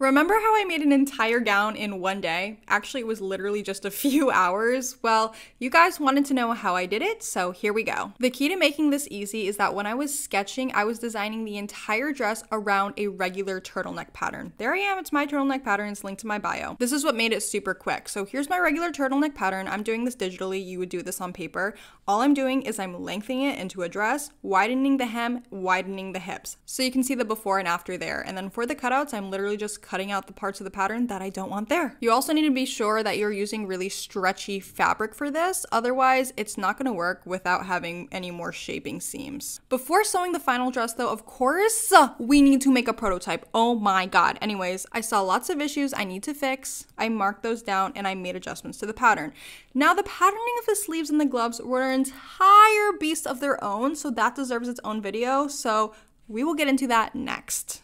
Remember how I made an entire gown in one day? Actually, it was literally just a few hours. Well, you guys wanted to know how I did it, so here we go. The key to making this easy is that when I was sketching, I was designing the entire dress around a regular turtleneck pattern. There I am, it's my turtleneck pattern, it's linked to my bio. This is what made it super quick. So here's my regular turtleneck pattern. I'm doing this digitally, you would do this on paper. All I'm doing is I'm lengthening it into a dress, widening the hem, widening the hips. So you can see the before and after there. And then for the cutouts, I'm literally just cutting out the parts of the pattern that I don't want there. You also need to be sure that you're using really stretchy fabric for this. Otherwise, it's not gonna work without having any more shaping seams. Before sewing the final dress though, of course, we need to make a prototype. Oh my God. Anyways, I saw lots of issues I need to fix. I marked those down and I made adjustments to the pattern. Now the patterning of the sleeves and the gloves were an entire beast of their own, so that deserves its own video. So we will get into that next.